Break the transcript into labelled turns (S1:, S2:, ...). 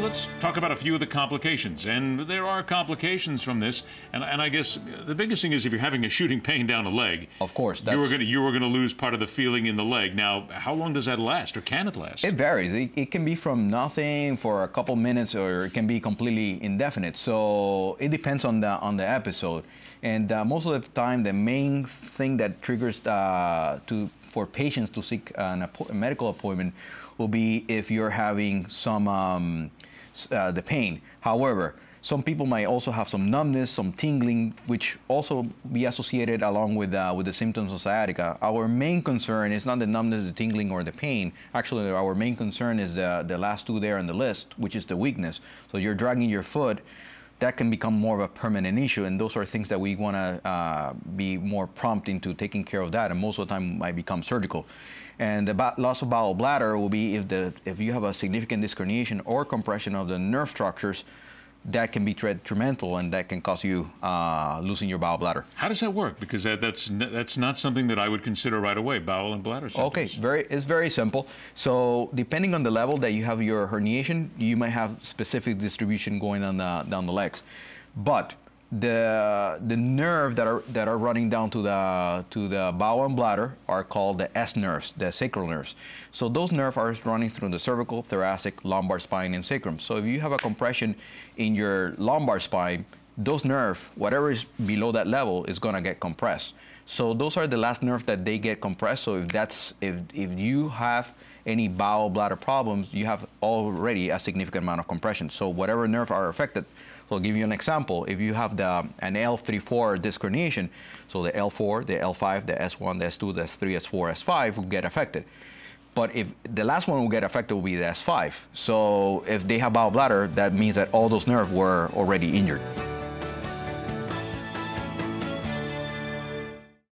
S1: let's talk about a few of the complications. And there are complications from this. And, and I guess the biggest thing is if you're having a shooting pain down a leg.
S2: Of course.
S1: You were going to you were to lose part of the feeling in the leg. Now, how long does that last, or can it last?
S2: It varies. It, it can be from nothing for a couple minutes, or it can be completely indefinite. So it depends on the on the episode. And uh, most of the time, the main thing that triggers uh, to for patients to seek an, a medical appointment will be if you're having some um, uh, the pain. However, some people might also have some numbness, some tingling, which also be associated along with uh, with the symptoms of sciatica. Our main concern is not the numbness, the tingling, or the pain. Actually, our main concern is the the last two there on the list, which is the weakness. So you're dragging your foot. That can become more of a permanent issue, and those are things that we want to uh, be more prompt into taking care of that, and most of the time might become surgical. And the loss of bowel bladder will be if, the, if you have a significant disc herniation or compression of the nerve structures, that can be detrimental and that can cause you uh, losing your bowel bladder.
S1: How does that work? Because that, that's that's not something that I would consider right away. Bowel and bladder symptoms.
S2: Okay, very it's very simple. So depending on the level that you have your herniation, you might have specific distribution going on the, down the legs, but the the nerve that are that are running down to the to the bowel and bladder are called the S nerves, the sacral nerves. So those nerves are running through the cervical, thoracic, lumbar spine, and sacrum. So if you have a compression in your lumbar spine, those nerves, whatever is below that level, is gonna get compressed. So those are the last nerves that they get compressed. So if that's if if you have any bowel bladder problems, you have already a significant amount of compression. So whatever nerve are affected, so I'll give you an example. If you have the an L34 disc herniation, so the L4, the L5, the S1, the S2, the S3, S4, S5 will get affected. But if the last one will get affected will be the S5. So if they have bowel bladder, that means that all those nerves were already injured.